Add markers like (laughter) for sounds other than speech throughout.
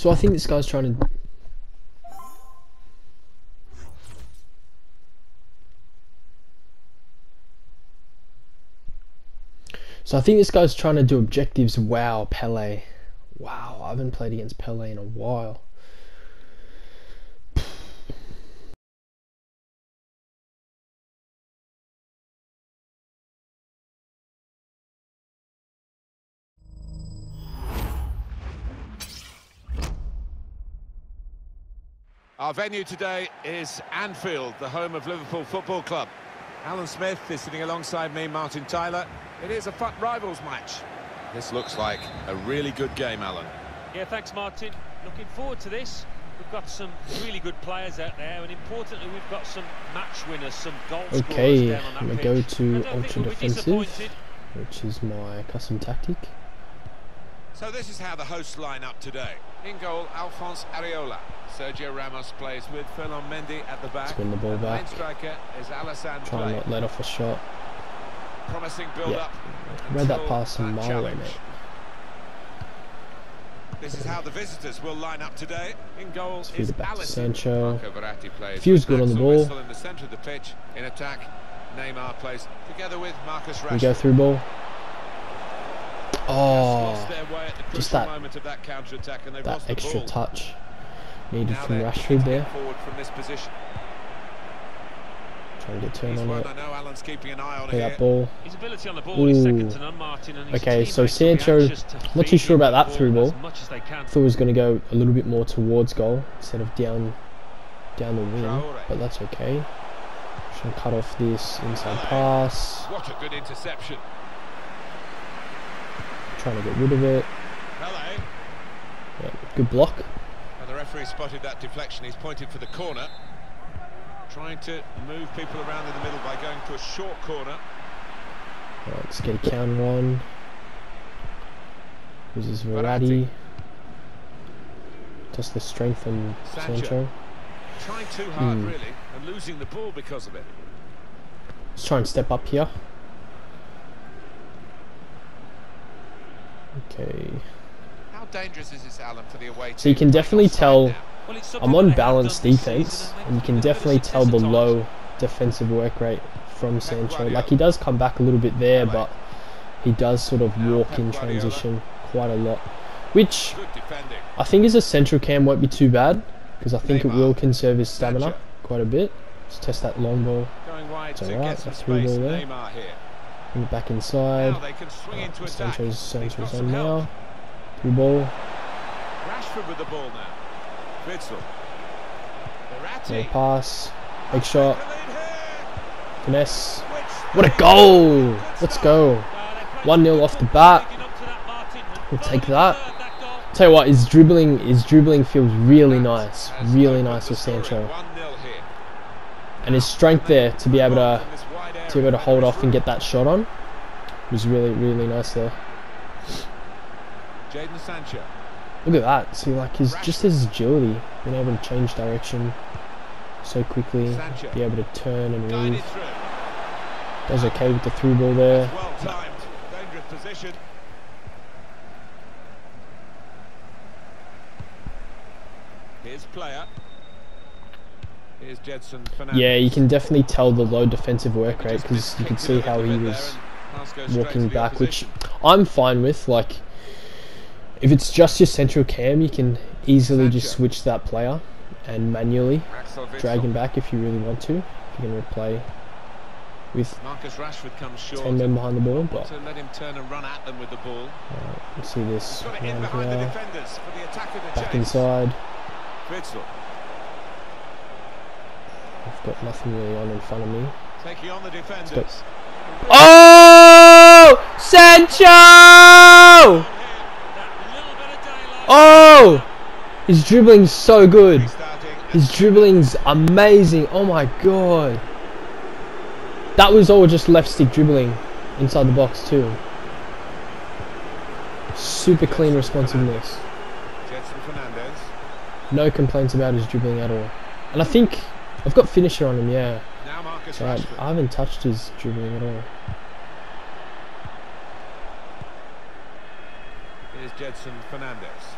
So I think this guy's trying to. So I think this guy's trying to do objectives. Wow, Pele. Wow, I haven't played against Pele in a while. Our venue today is Anfield, the home of Liverpool Football Club. Alan Smith is sitting alongside me, Martin Tyler. It is a FUT Rivals match. This looks like a really good game, Alan. Yeah, thanks, Martin. Looking forward to this. We've got some really good players out there, and importantly, we've got some match winners, some goal scorers Okay, down on that I'm gonna go to ultra defensive, which is my custom tactic. So this is how the hosts line up today. In goal, Alphonse Areola. Sergio Ramos plays with Ferland Mendy at the back. win the ball and the back. striker is Alassane Try and not let off a shot. Promising build-up. Read that pass a mile away, mate. This is how the visitors will line up today. In goal Feed is it back to Alisson. Sancho. Marco Verratti plays Feels good on the ball. In the centre of the pitch. In attack, Neymar plays together with Marcus Rashford. We go through ball. Lost Oh, their way just that- moment of that counter-attack and that lost the extra ball. touch needed Now from Rashford there. it forward from this position. Trying to get turn He's on it. I know Alan's keeping an eye on Play that ball. His ability on the ball is second Ooh. to none, Martin. And Okay, so teammates Sancho- anxious to not too sure about that through As ball. much as they can. Thought it was going to go a little bit more towards goal instead of down down the wing, Traore. but that's okay. Trying to cut off this inside pass. What a good interception. Trying to get rid of it. Pele. Yeah, good block. And the referee spotted that deflection. He's pointed for the corner. Trying to move people around in the middle by going to a short corner. Let's get a counter on. This is Verratti. Just the strength on Sancho. Sancho. Trying too hard, Hmm. really, and losing the ball because of it. Let's try and step up here. Okay. How dangerous is this, Alan, for the away team? So you can definitely tell. Well, I'm on they balanced defense, and you can had a bit of definitely tell the low defensive work rate from Sancho. Like he does come back a little bit there, but he does sort of walk in transition quite a lot, which I think as a central cam won't be too bad because I think it will conserve his stamina quite a bit. Let's test that long ball, Going wide It's to alright, get some a through space. ball there. Bring it back inside. Now they can swing into attack. Sancho's, Sancho's on now. Through ball, Rashford with the ball now. Witsel. no pass, big shot, finesse. What a goal! Let's go. 1 0 off the bat. We'll take that. Tell you what, his dribbling, his dribbling feels really nice, really nice with. Sancho, and his strength there to be able to From this wide to be able to hold off and get that shot on was really really nice there. Jadon Sancho. Look at that. See, like his just his agility, being able to change direction so quickly, Sancho. be able to turn and move. Does okay with the through ball there. Well timed. Dangerous position. Here's player. Yeah, you can definitely tell the low defensive work rate because you can see how he was there and pass goes straight walking back, which. I'm fine with. Like, if it's just your central cam, you can easily just switch that player and manually drag him back if you really want to. If you can replay with Marcus Rashford comes short. 10 men behind the ball, but to let him turn and run at them with the ball. you see this in behind the defenders for the attack of the back inside. I've got nothing really on in front of me. taking on the defenders. go. Oh, Sancho! Oh, his dribbling's so good. Starting His dribbling's amazing. Oh my god. That was all just left stick dribbling inside the box too. Super clean responsiveness. Gedson Fernandes. No complaints about his dribbling at all. And I think I've got finisher on him, yeah. Now Marcus So I, I haven't touched his dribbling at all. Here's Gedson Fernandes.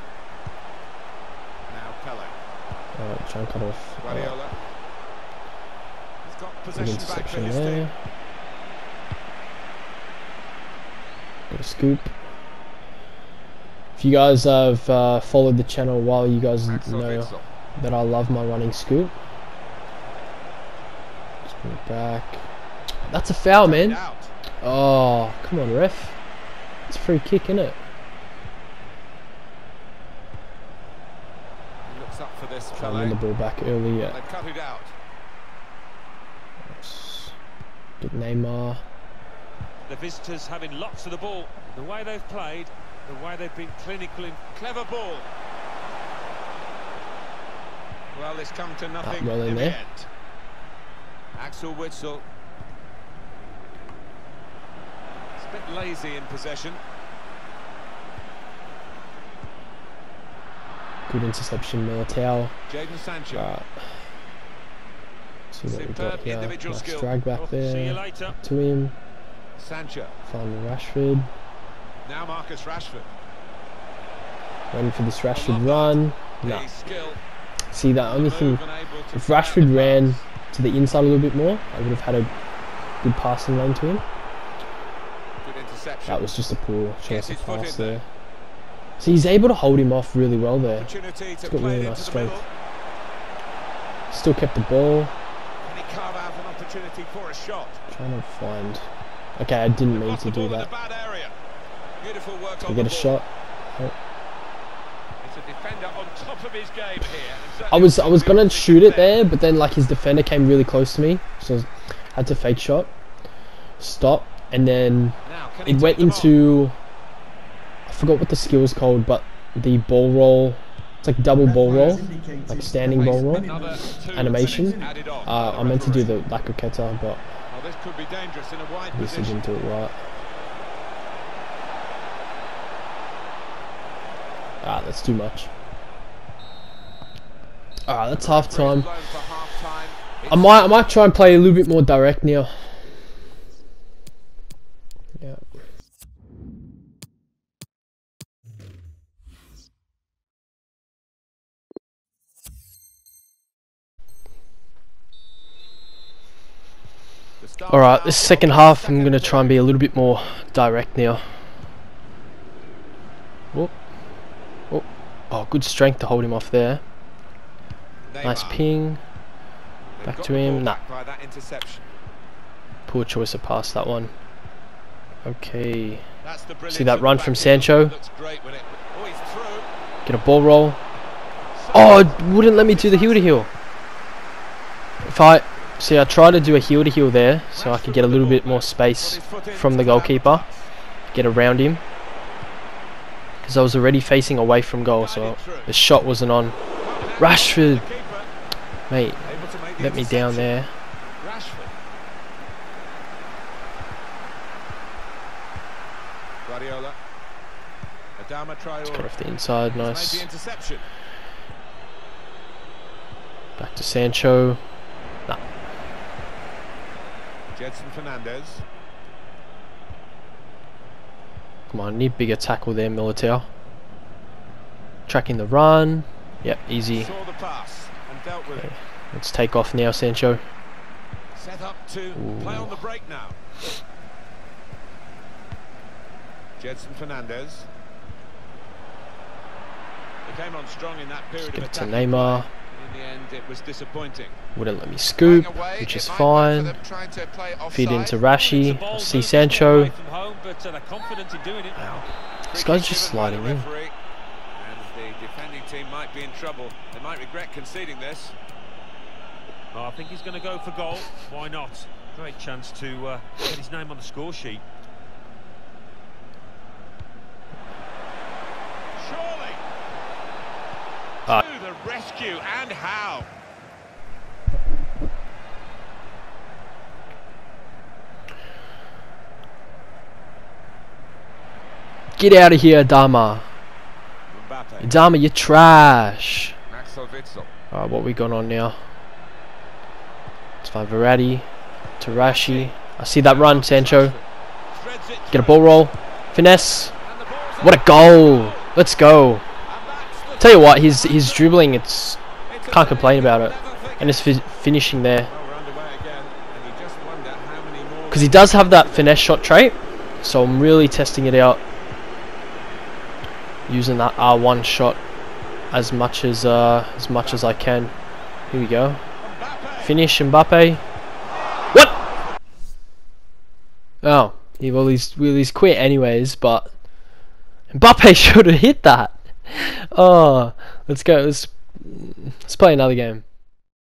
Pele. Alright, try and cut off. Alright, Guardiola. He's got possession back for his there. Got a scoop. If you guys have uh, followed the channel while you guys Axel know that I love my running scoop. Just bring it back. That's a foul, man. Oh, come on, ref. It's a free kick, isn't it? He looks up for this, Try and win the ball back early. Yeah. They've cut it out. Get Neymar. The visitors having lots of the ball. The way they've played, the way they've been clinical in Clever ball. Well, it's come to nothing well in in the there. end. Axel Witsel. It's a bit lazy in possession. Good interception, Militao. Jadon Sancho. Alright. See what we got here. individual Nice skill. drag back Oh, See you there. later. To him. Sancho. Find Rashford. Now Marcus Rashford. Waiting for this Rashford run. The Nah. See, the only thing, to if Rashford ran to the inside a little bit more, I would have had a good passing lane to him. That was just a poor chance of pass there. So he's able to hold him off really well there. To got really nice strength. Still kept the ball. Trying to find. Okay, I didn't mean to do that. we get a shot? Oh. I was I was gonna shoot it there, but then like his defender came really close to me, so I had to fake shot, stop, and then it went into I forgot what the skill was called, but the ball roll. It's like double ball roll, like standing ball roll. Animation. minutes added on by Uh, I meant to do the like a Keta, but this could be dangerous in a wide I guess I didn't do it right. Ah, that's too much. Alright, that's half time. Blown for half-time. I might I might try and play a little bit more direct now. Yeah. Alright, this second half I'm gonna try and be a little bit more direct now. Oh. Good strength to hold him off there. Nice ping. Back to him. Nah. by that interception. Poor choice of pass that one. Okay. See that run from. Sancho? Looks great when it. Oh. Get a ball roll. Oh, it wouldn't let me do the heel to heel. If I see, I tried to do a heel to heel there, so I could get a little bit more space from the goalkeeper, get around him, because I was already facing away from goal, so the shot wasn't on. Rashford, mate, let me down there. Guardiola. Adama Traore. Off the inside, nice. the. Back to Sancho. Gedson Fernandes. Come on, need bigger tackle there, Militao. Tracking the run. Yep, easy. Saw the pass and dealt with it. Let's take off now, Sancho. Set up to play on the break now. Gedson Fernandes. They came on strong in that period Give of it to Neymar. Play, the end, it was disappointing. Wouldn't let me scoop, away, which it is might work for fine. to play Feed into It's Rashi. bold I move see Sancho. home, but uh, in doing it. Wow. This guy's just given by the sliding in. And the defending team might be in trouble. They might regret conceding this. Oh, I think he's going to go for goal. Why not? Great chance to uh, get his name on the score sheet. Surely. Ah. To the rescue and how? Get out of here, Dama. Mbappe. Dama, you trash. Alright, what we got on now? It's by Verratti. To Rashi. I see that run, Sancho. Get a ball roll. Finesse. And the ball's What a goal. Let's go. Tell you what, his his dribbling, it's can't complain about it, and his fi finishing there. Because he does have that finesse shot trait. So I'm really testing it out, using that R1 shot as much as uh, as much as I can. Here we go. Finish Mbappe. What? Oh, he well he's well he's quit anyways, but Mbappe (laughs) should have hit that. Oh, let's go. Let's let's play another game.